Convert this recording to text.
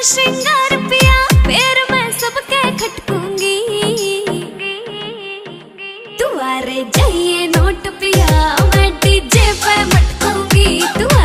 यार पिया पूरा कर श्रृंगार पिया फिर मैं सबके खटकूँगी। तुम्हारे जाइए।